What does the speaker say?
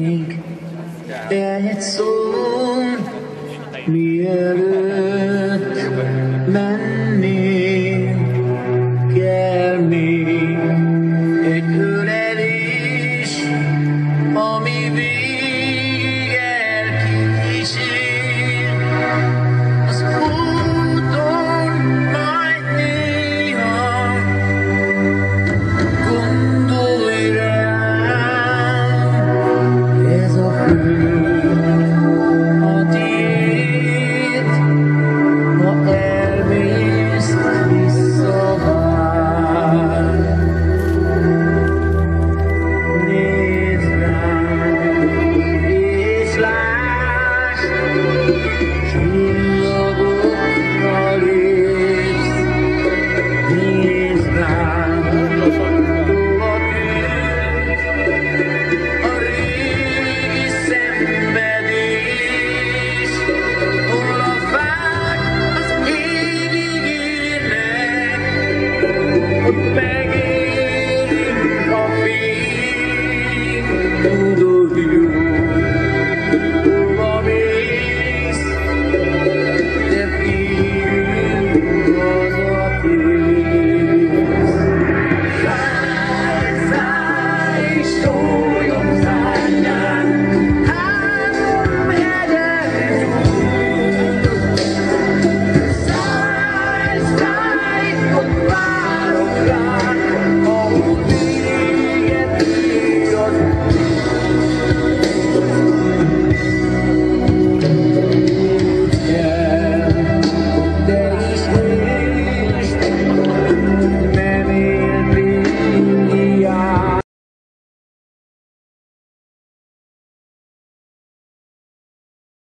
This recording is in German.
Weg, der jetzt um mir